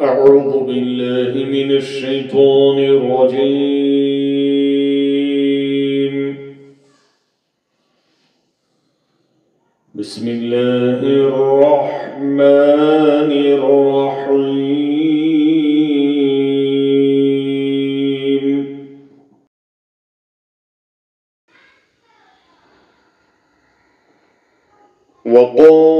أعوذ بالله من الشيطان الرجيم. بسم الله الرحمن الرحيم. وقال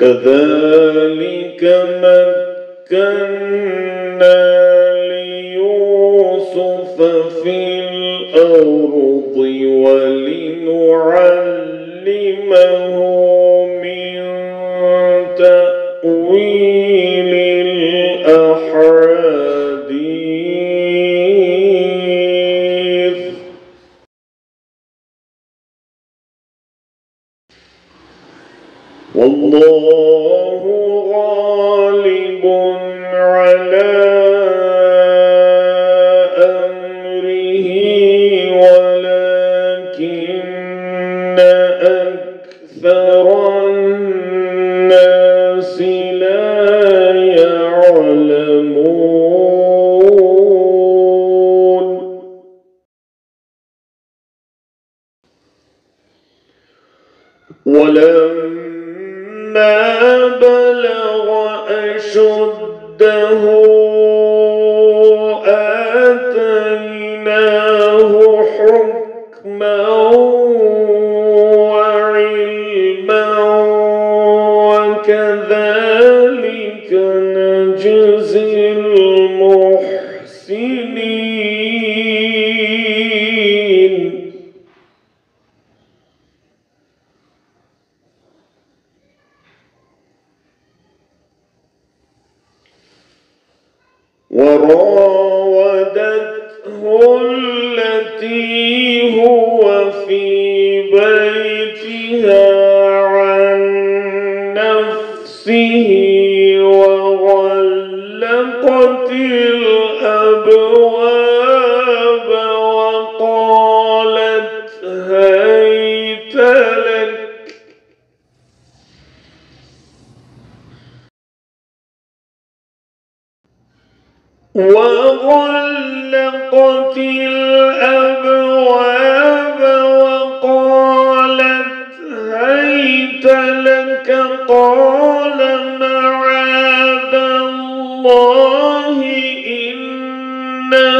كذلك مكنا ليوسف في الأرض ولنعلمه والله غالب and وغلقت الأبواب وقالت هيت لك قال معاذ الله إنه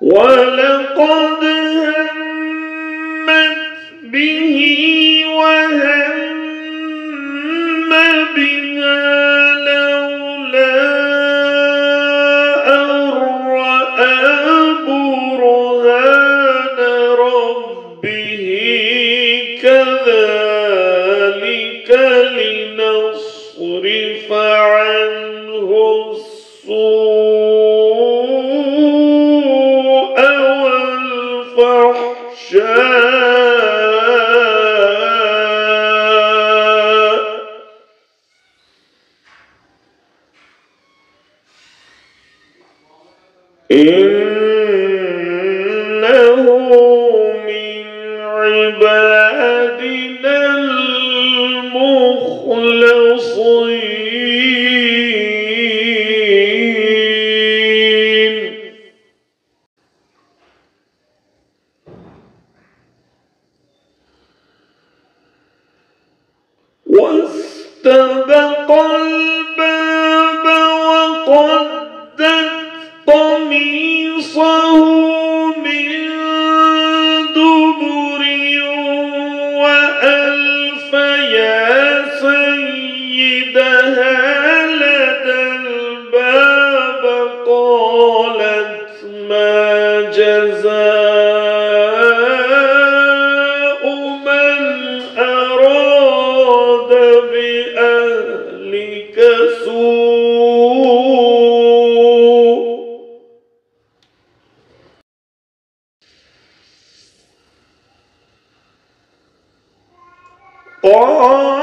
ولقد إنه من عبادنا المخلصين. قميصه من دبر وألف يا سيدها لدى الباب قالت ما جزاء قالت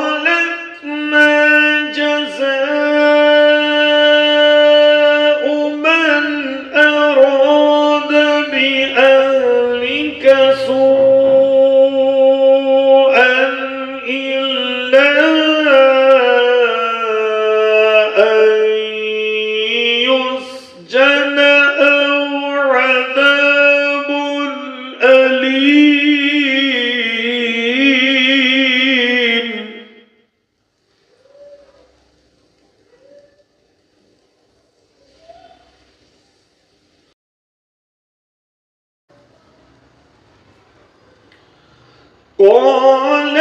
قال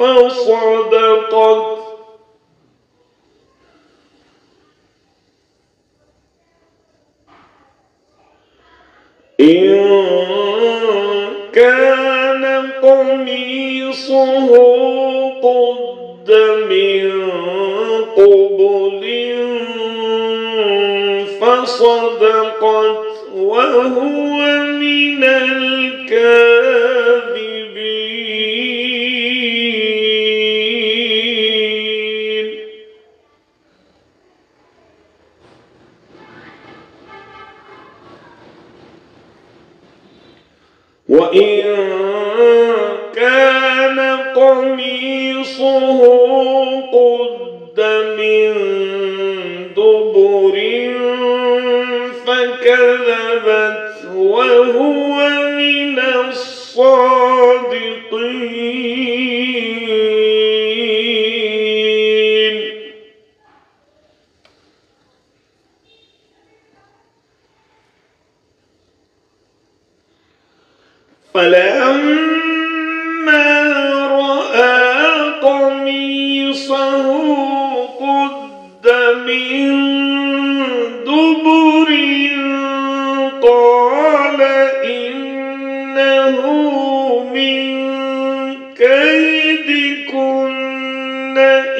فصدقت إن كان قميصه قد من قبل فصدقت وهو وإن كان قميصه قد من دبر فكذبت وهو من الصادقين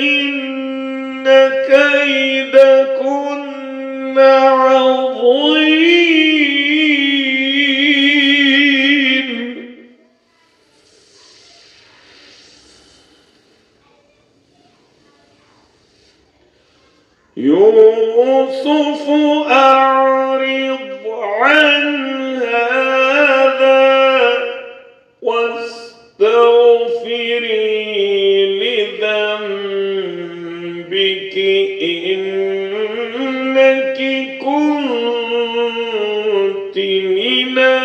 إن كيدكن عظيم يوسف أعرض عن من